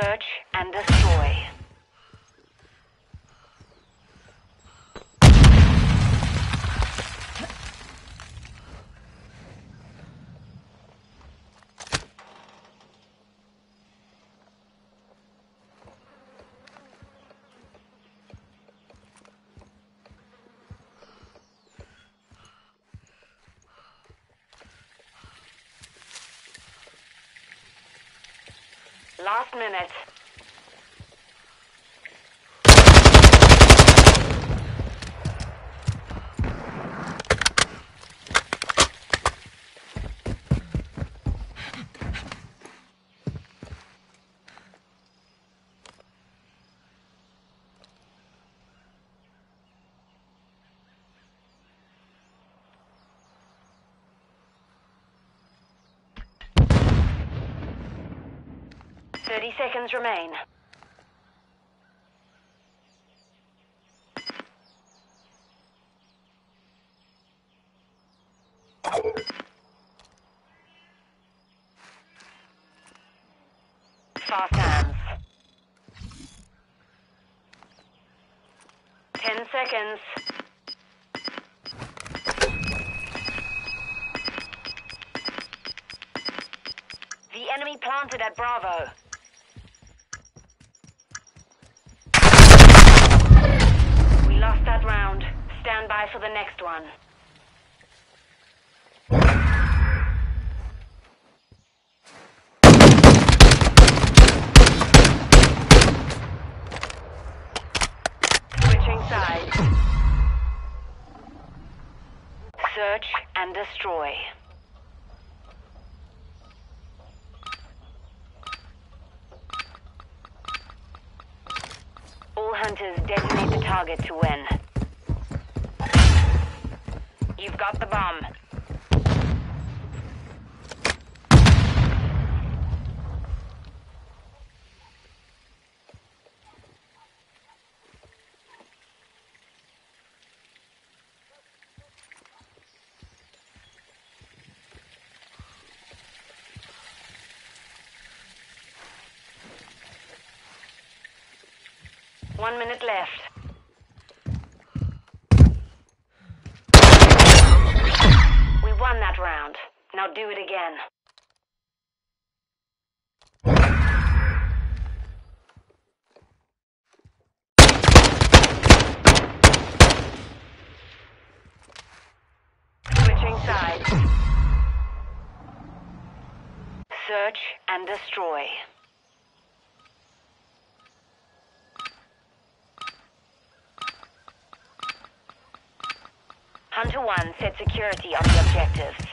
Search and destroy. Last minute. Thirty seconds remain. Fast hands. Ten seconds. The enemy planted at Bravo. We lost that round. Stand by for the next one. Switching sides. Search and destroy. All hunters designate the target to win. You've got the bomb. One minute left. We won that round. Now do it again. Switching sides. Search and destroy. Hunter 1 set security on the objectives.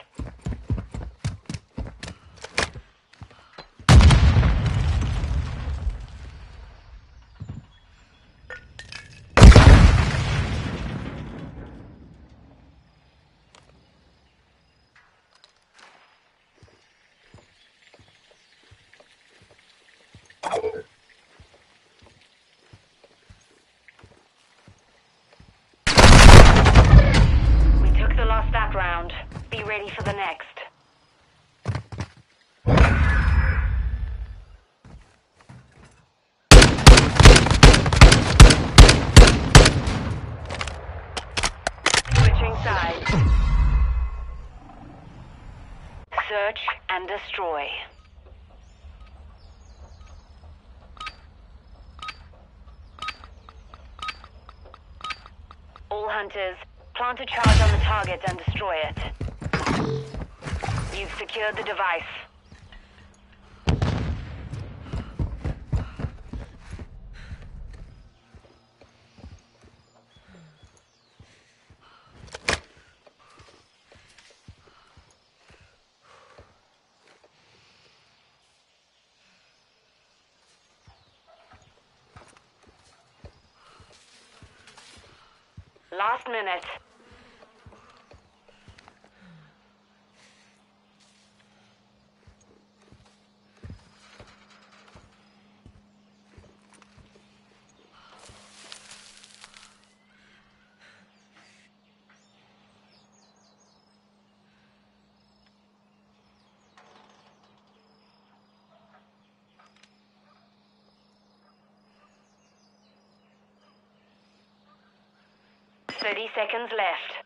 Destroy. All hunters, plant a charge on the target and destroy it. You've secured the device. Last minute. 30 seconds left.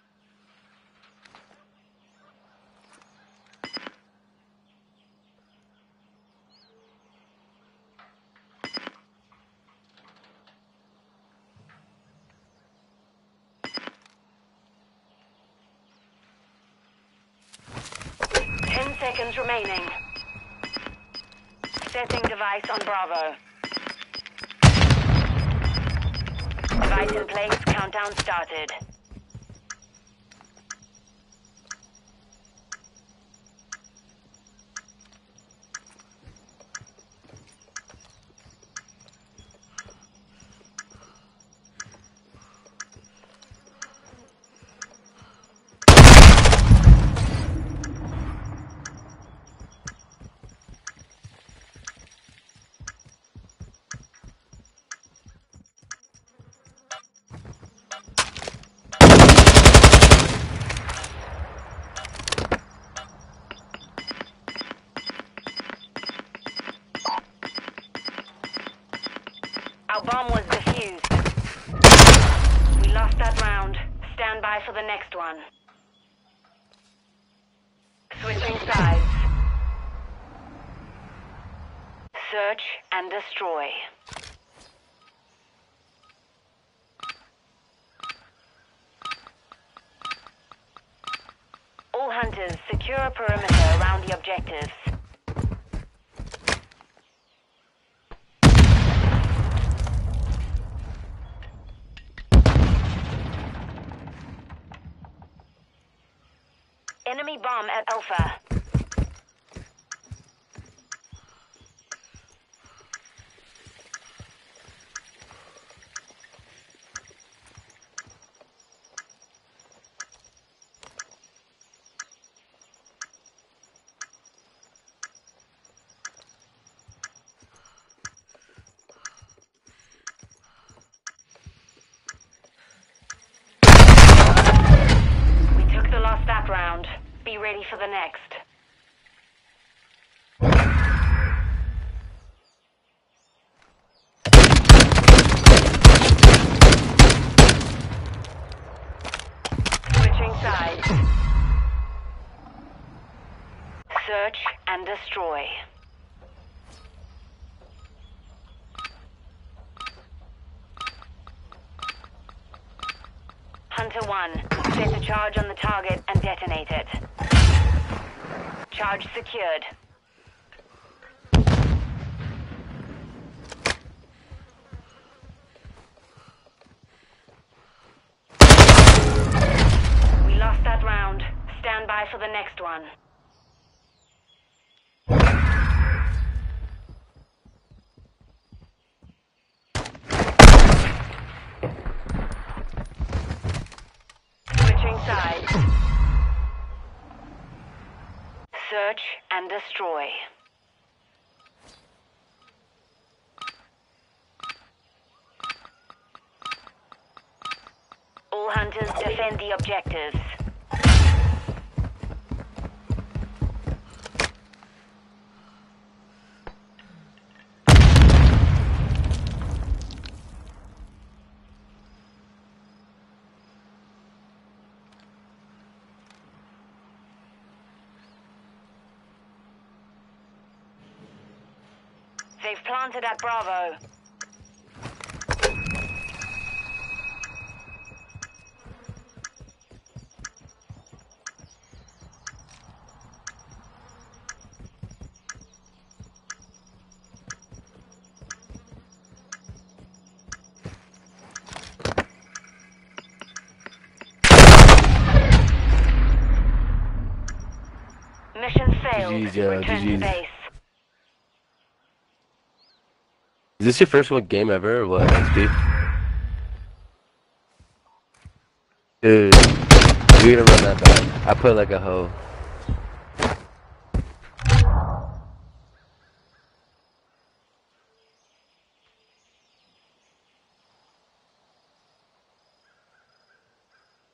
Ten seconds remaining. Setting device on Bravo. Device in place, countdown started. Our bomb was defused. We lost that round. Stand by for the next one. Switching sides. Search and destroy. All hunters, secure a perimeter around the objectives. Enemy bomb at Alpha. We took the lost that round. Be ready for the next. Switching sides. Search and destroy. Hunter 1, set a charge on the target and detonate it. Charge secured. We lost that round. Stand by for the next one. Destroy. All hunters defend the objectives. Planted at Bravo. Mission failed. GG's, yo, Return to base. Is this your first one game ever or what, XP? Dude, you're gonna run that back. I put like a hoe.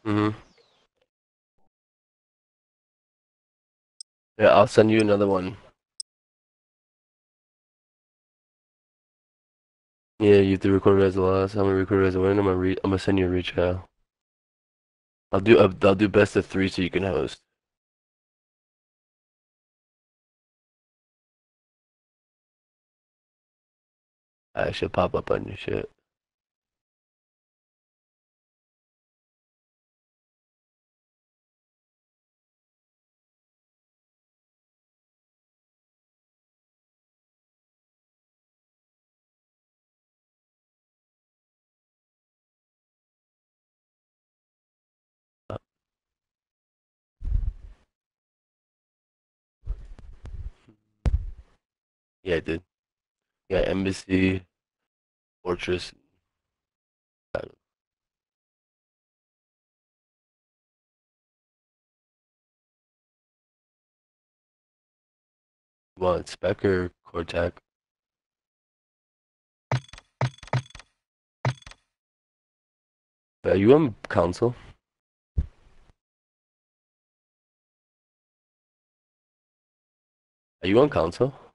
Mm-hmm. Yeah, I'll send you another one. Yeah, you have to record it as a loss. I'm gonna record it as a win. I'm gonna re I'm gonna send you a reach out. I'll do uh, I'll do best of three so you can host. I should pop up on your shit. Yeah, I did. Yeah, Embassy, Fortress. What, Spec or KorTac? Are you on console? Are you on console?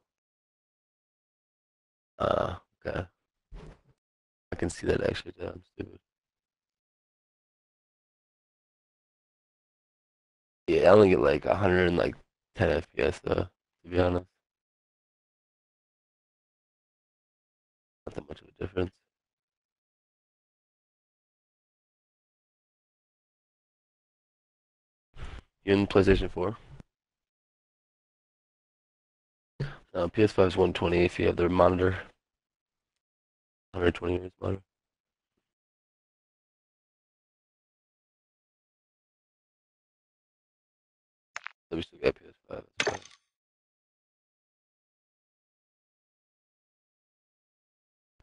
Uh, okay. I can see that actually. Yeah, I'm stupid. Yeah, I only get like 100 and like 10 FPS though, to be honest. Not that much of a difference. You in PlayStation 4? Uh, PS5 is 120 if you have the monitor. 120 hertz monitor. So we still got PS5. That's.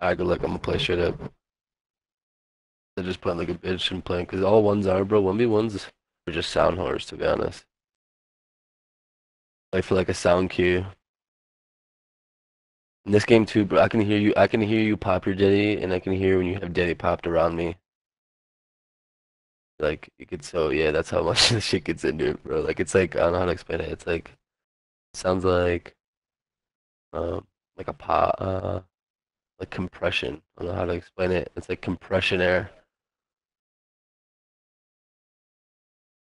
Alright, good luck. I'm gonna play straight up. They're just playing like a bitch and playing because all ones are, bro. 1v1s are just sound whores, to be honest. I feel like a sound cue. In this game too, bro, I can hear you. I can hear you pop your Diddy, and I can hear when you have Diddy popped around me. Like it gets so yeah, that's how much this shit gets into it, bro. Like it's like I don't know how to explain it. It's like sounds like um like a pop, uh, like compression. I don't know how to explain it. It's like compression air.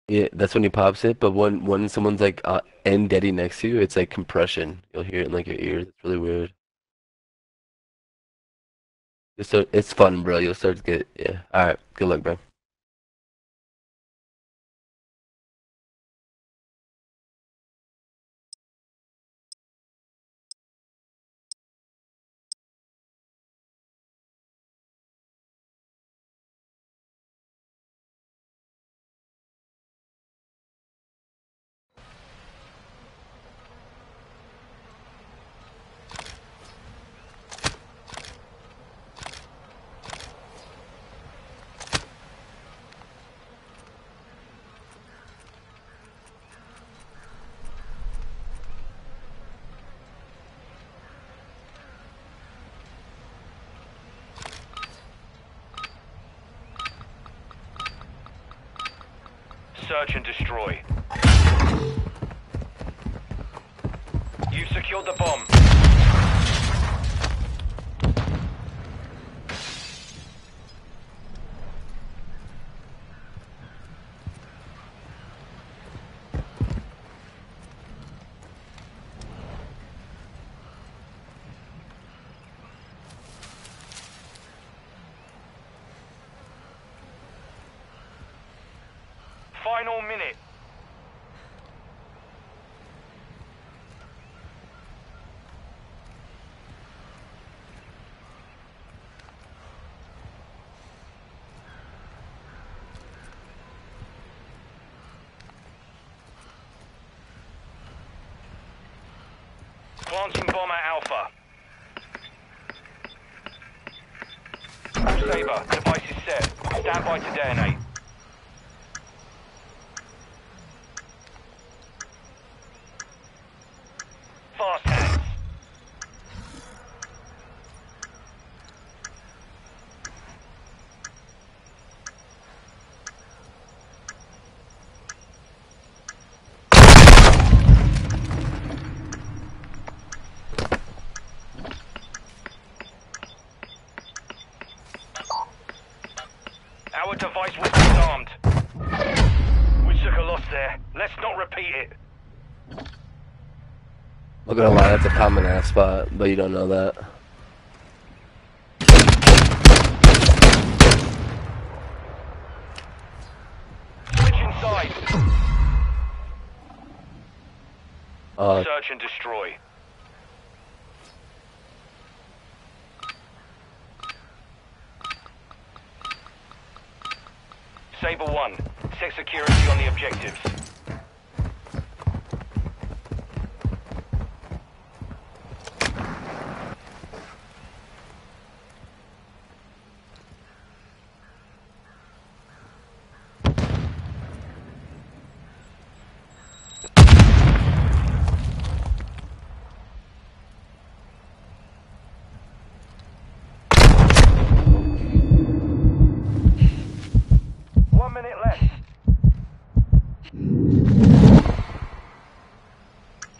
Yeah, that's when he pops it. But when when someone's like uh, and Diddy next to you, it's like compression. You'll hear it in like your ears. It's really weird. It's it's fun, bro. You'll start to get yeah. All right. Good luck, bro. Search and destroy. You've secured the bomb. Final minute. Planting bomb at Alpha. Saber, device is set. Stand by to detonate. What device was disarmed? We took a loss there. Let's not repeat it. I'm not gonna lie, that's a common ass spot, but you don't know that. Saber 1. Set security on the objectives. One minute left.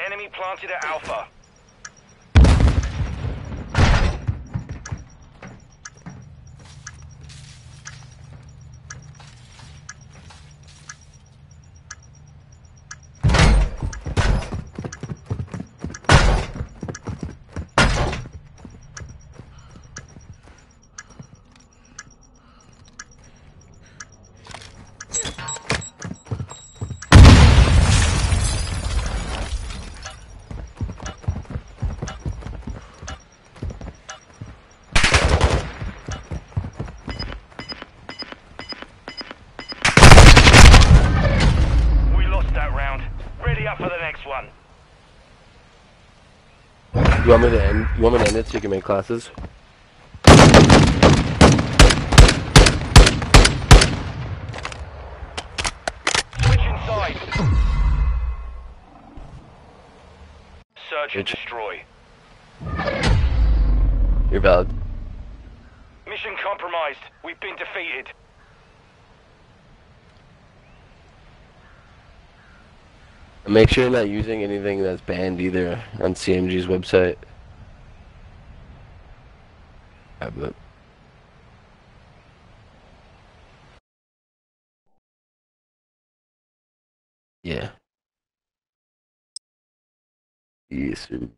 Enemy planted at Alpha. We lost that round. Ready up for the next one. You want me to end? You want me to end it so you can make classes? Switch inside. Search and destroy. You're valid. Mission compromised. We've been defeated. And make sure you're not using anything that's banned either on CMG's website. Yeah, but yeah. Yes, sir.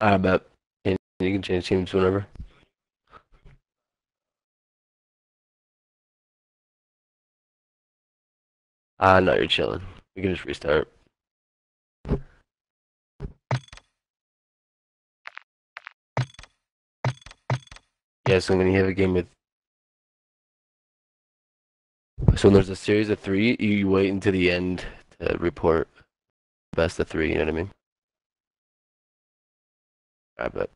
I bet. And you can change teams whenever. Ah, no, you're chilling. We can just restart. Yeah, so when you have a game with. So when there's a series of three, you wait until the end to report best of three, you know what I mean? I bet.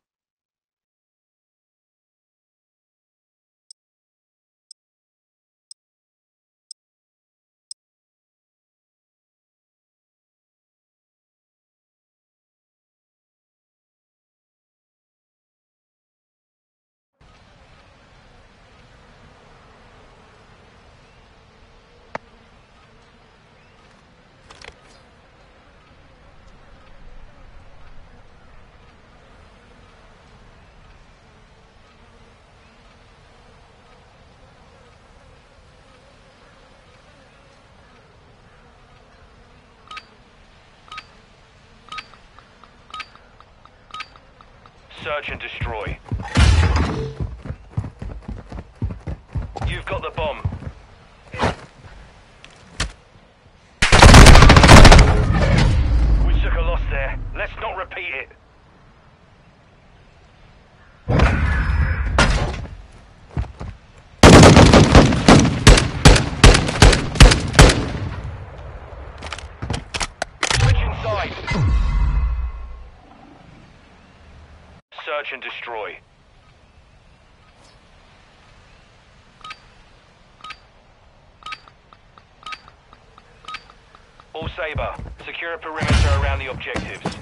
Search and destroy. You've got the bomb. We took a loss there. Let's not repeat it. Switch inside. Search and destroy. All Sabre, secure a perimeter around the objectives.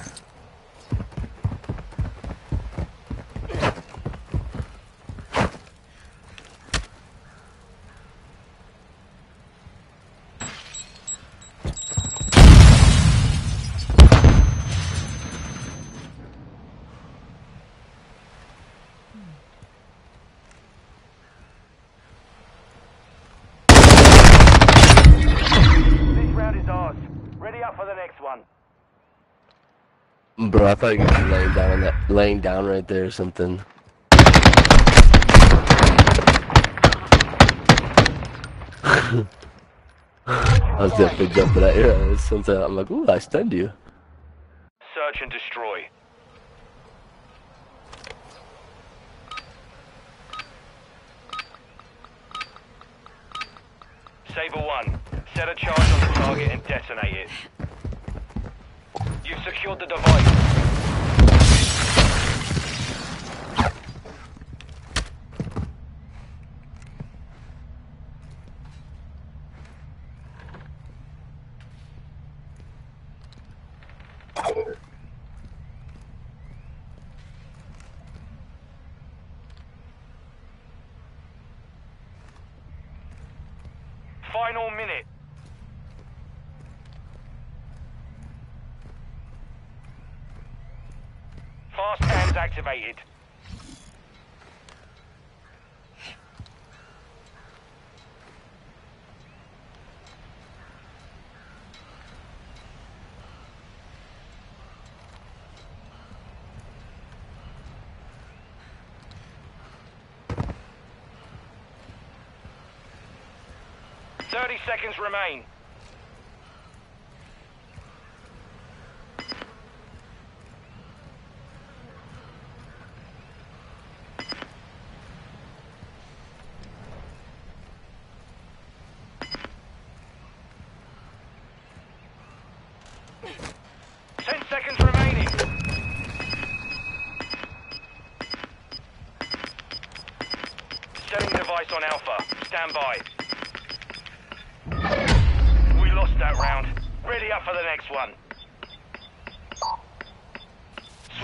This round is ours. Ready up for the next one. Bro, I thought you be laying down on that, laying down right there or something. I was definitely jumping you. Yeah, sometimes I'm like, ooh, I stunned you. Search and destroy. Saber 1, set a charge on the target and detonate it. You've secured the device. Final minute. Fast hands activated. Thirty seconds remain. Ten seconds remaining. Setting device on Alpha. Stand by. We lost that round. Ready up for the next one.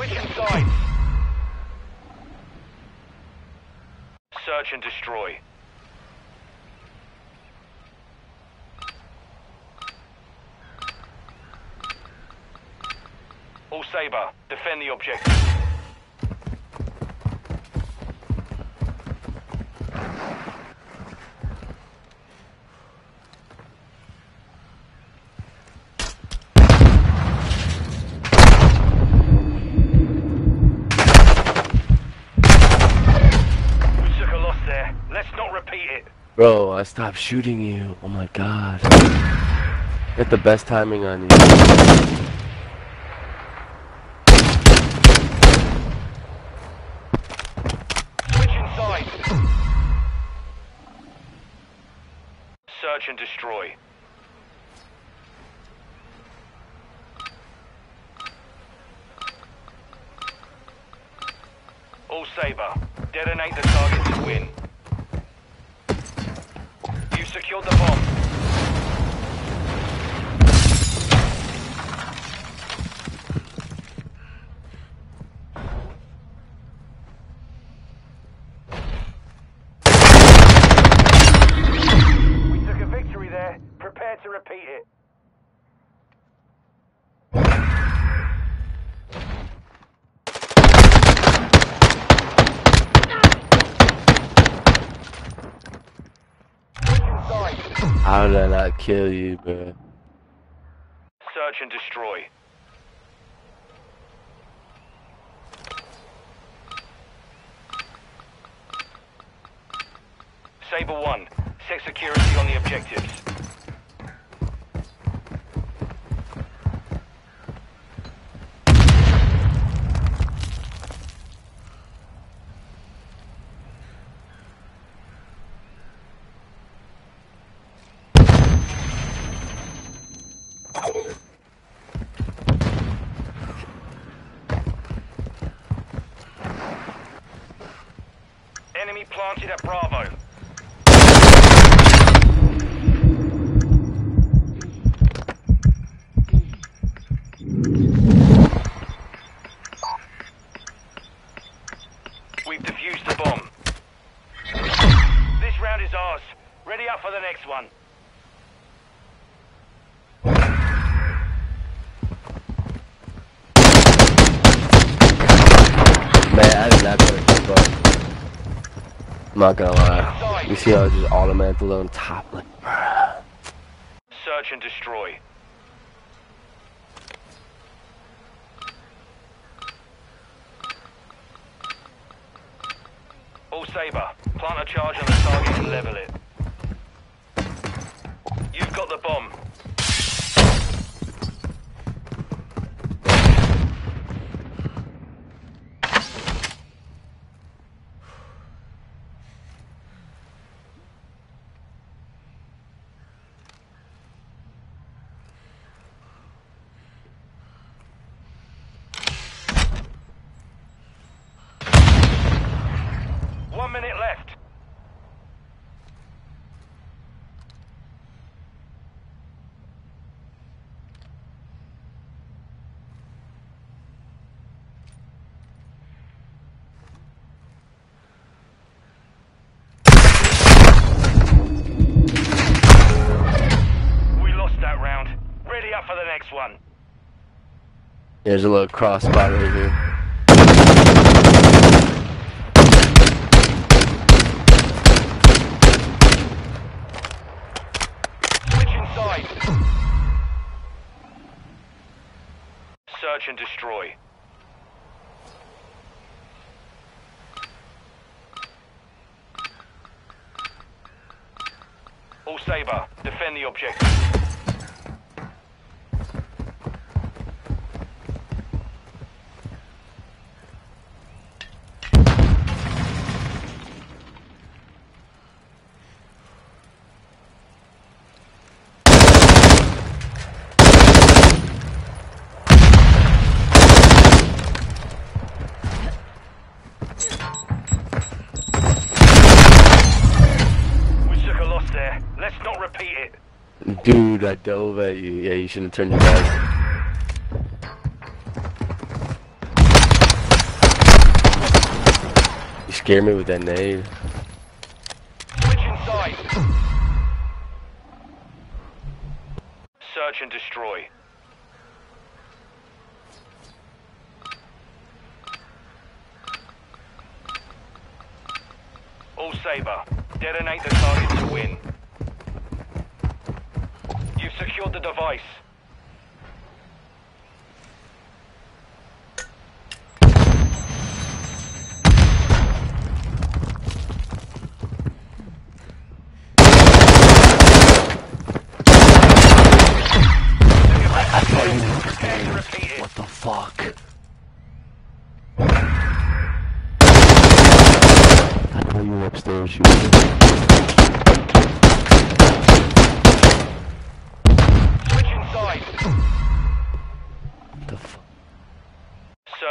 Switch inside. Search and destroy. All Sabre, defend the objective. Bro, I stopped shooting you. Oh my god. Get the best timing on you. Switch inside. Search and destroy. All Saber, detonate the target to win. You secured the bomb. We took a victory there. Prepare to repeat it. Switch inside. How did I not kill you, bro? Search and destroy. Saber 1, set security on the objectives. Enemy planted at Bravo. We've defused the bomb. This round is ours. Ready up for the next one. Man, I did not go to keep up. I'm not gonna lie. You see how it's just automatically on top, like, bruh. Search and destroy. All Saber, plant a charge on the target and level it. You've got the bomb. One minute left. We lost that round. Ready up for the next one. There's a little cross spot right here. Search and destroy. All Saber, defend the objective. Dude, I dove at you. Yeah, you shouldn't have turned your back. You scared me with that nade. Switch inside. Search and destroy. All Saber, detonate the target to win secured the device. What the fuck? I thought you were upstairs, you.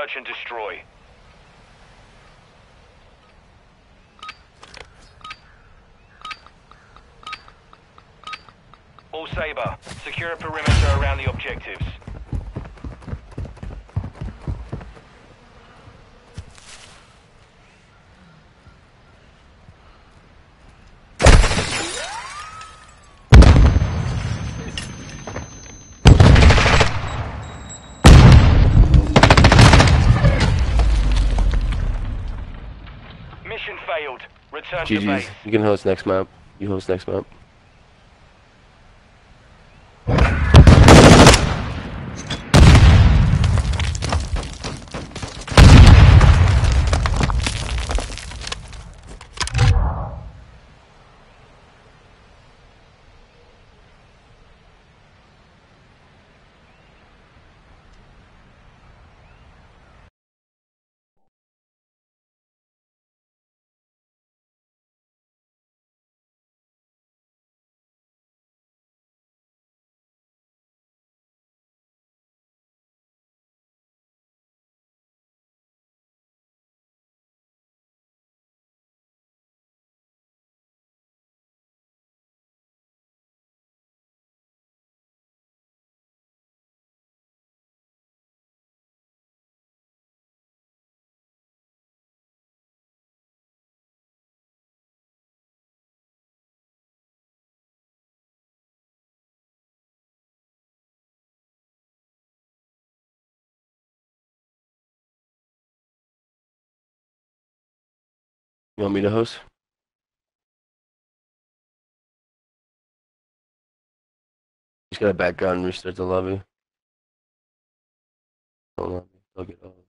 Search and destroy. All Saber, secure a perimeter around the objectives. Mission failed. Return to GG's. You can host next map. You host next map. You want me to host? Just got a background and restart the lobby. Hold on, I'll get off.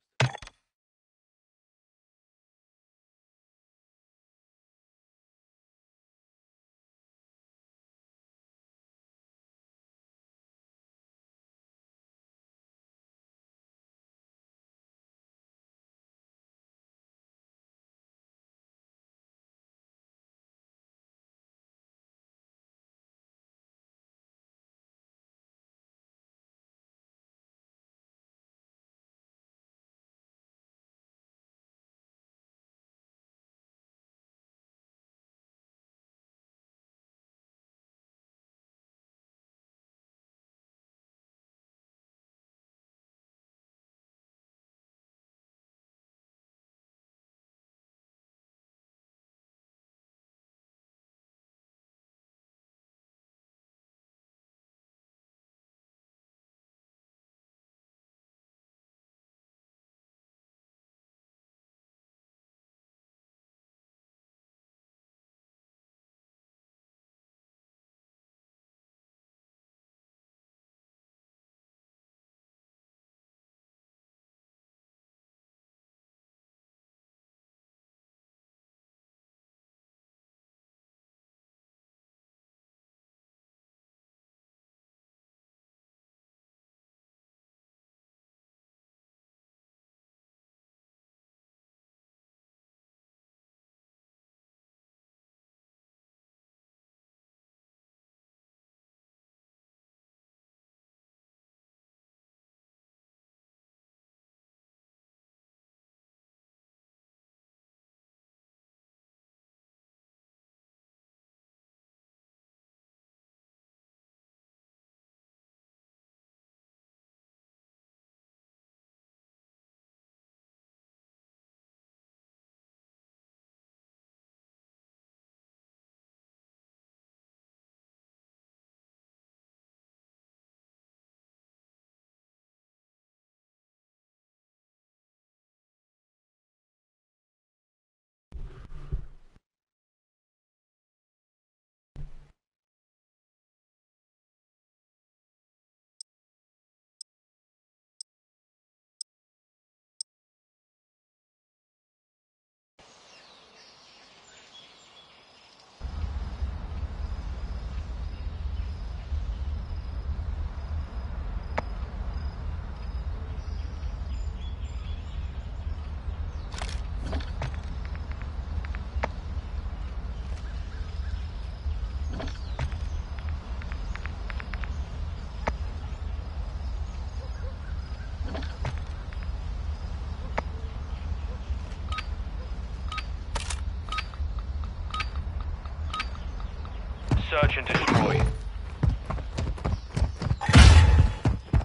Search and destroy.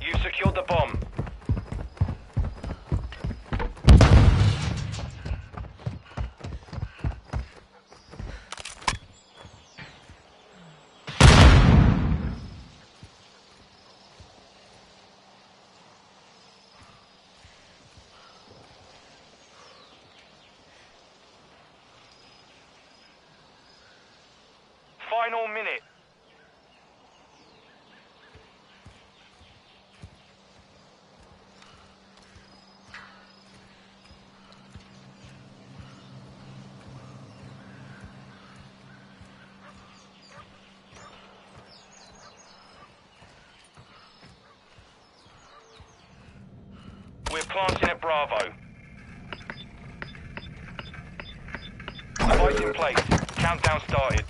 You've secured the bomb. Final minute. We're planting at Bravo. Device in place. Countdown started.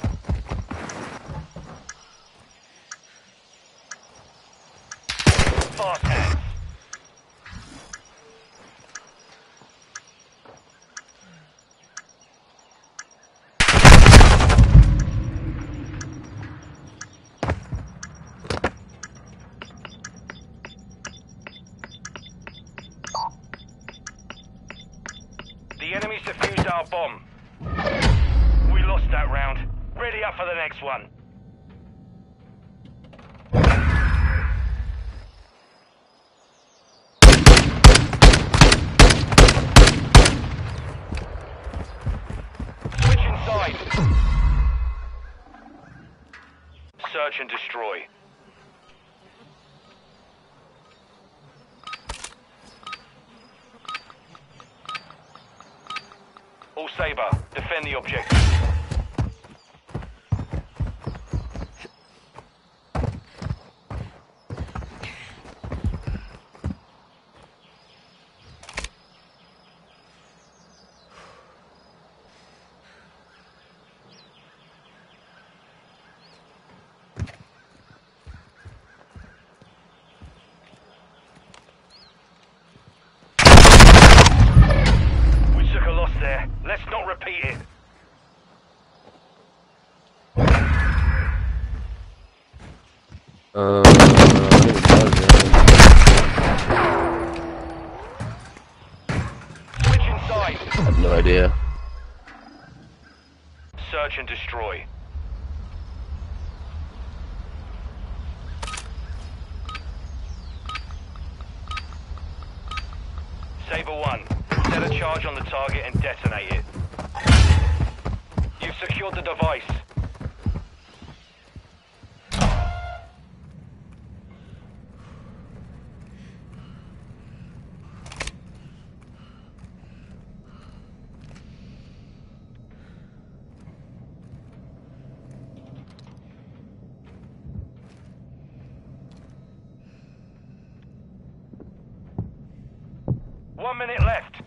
Bomb. We lost that round. Ready up for the next one. Switch inside. Search and destroy. Saber, defend the objective. We took a loss there. Let's not repeat it. Uh, I think it does, yeah. Switch inside. I have no idea. Search and destroy. Saber 1, set a charge on the target and detonate it. You've secured the device. One minute left.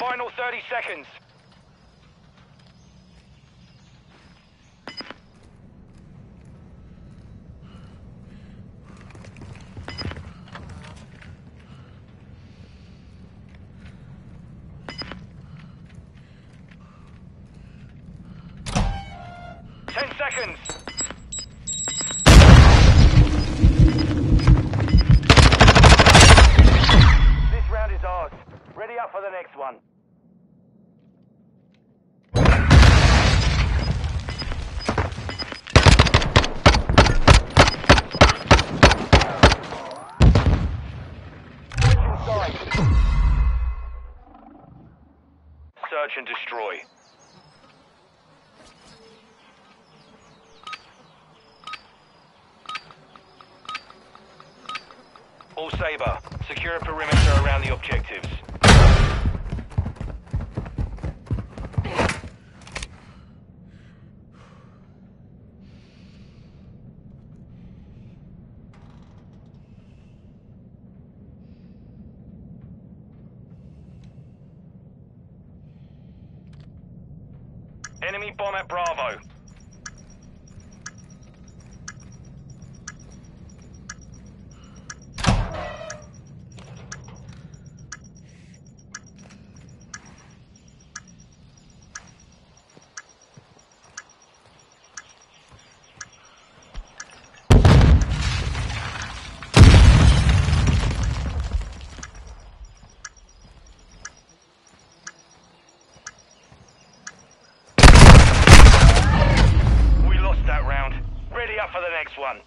Final 30 seconds. Saber, secure a perimeter around the objectives. Enemy bomb at Bravo. We lost that round. Ready up for the next one.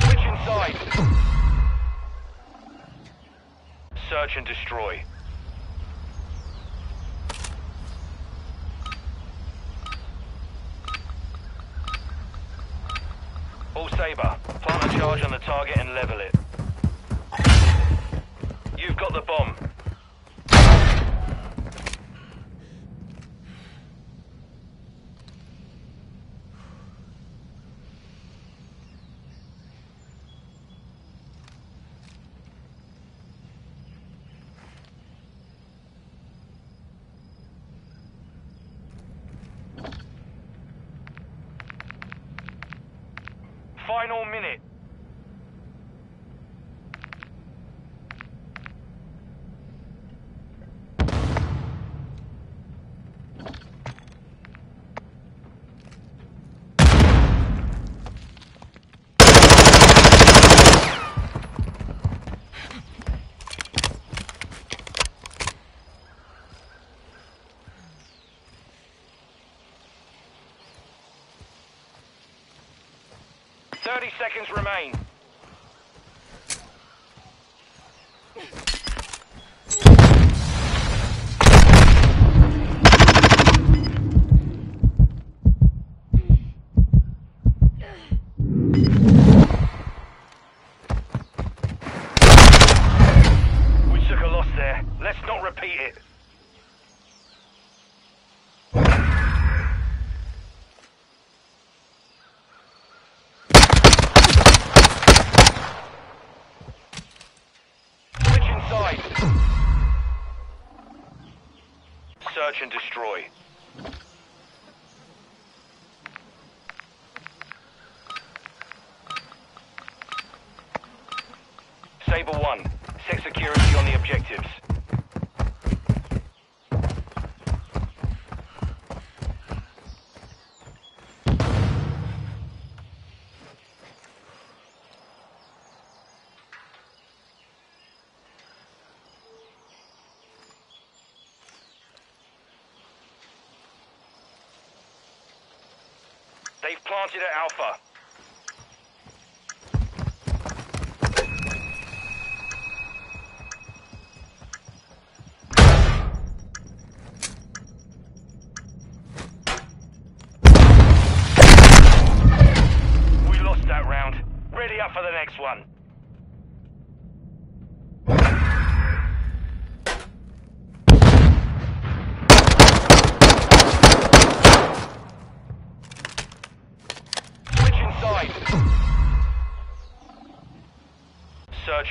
Switch inside. Search and destroy. All Sabre, a charge on the target and level it. You've got the bomb. Final minute. Thirty seconds remain. We took a loss there. Let's not repeat it. Switch inside. Search and destroy. Sabre 1, set security on the objectives. They've planted at Alpha.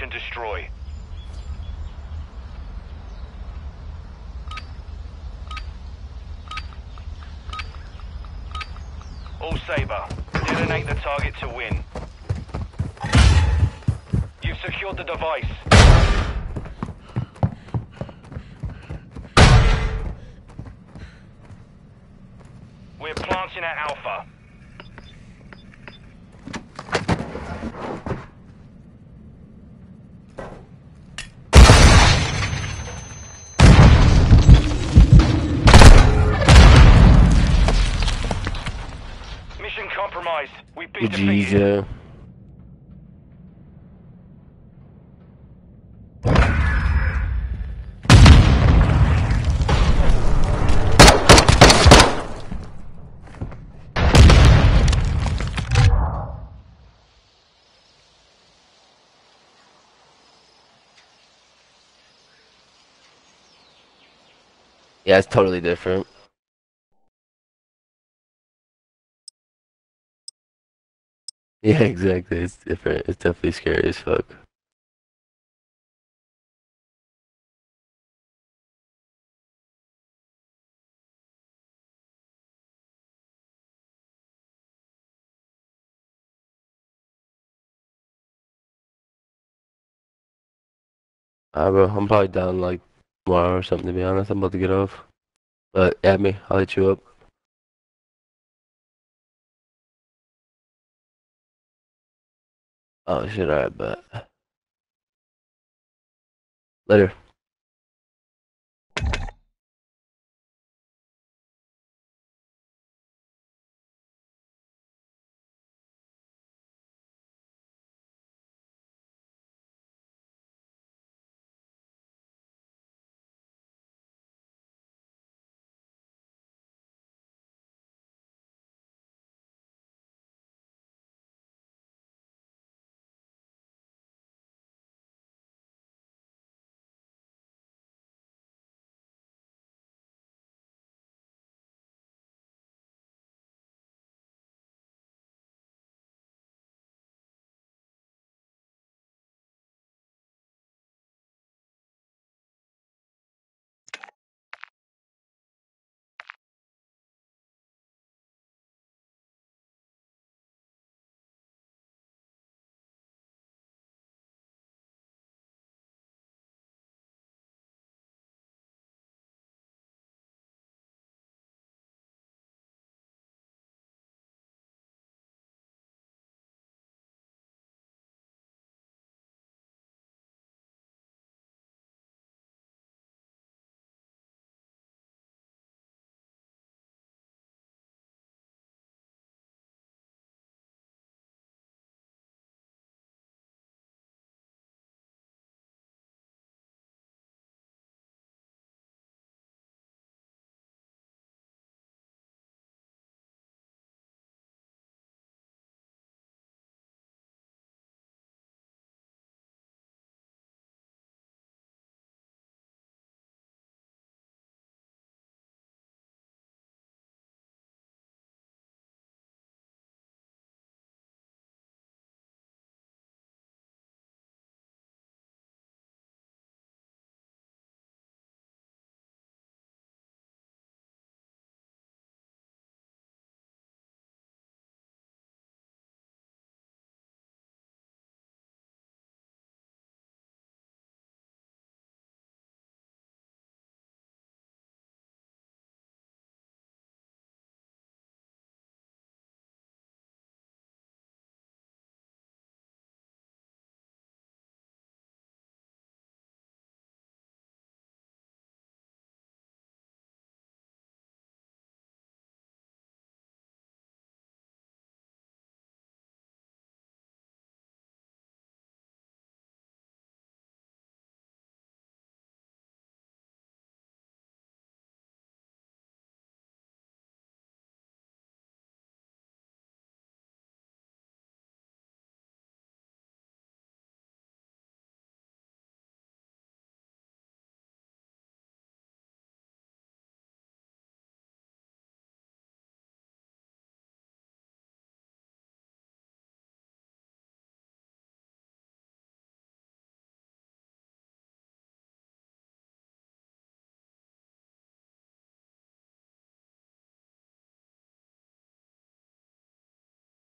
And destroy. All Sabre, detonate the target to win. You've secured the device. We're planting at Alpha. Yeah. Yeah, it's totally different. Yeah, exactly. It's different. It's definitely scary as fuck. Uh, bro, I'm probably down like tomorrow or something to be honest. I'm about to get off. But add me, I'll hit you up. Oh shit, alright, but later.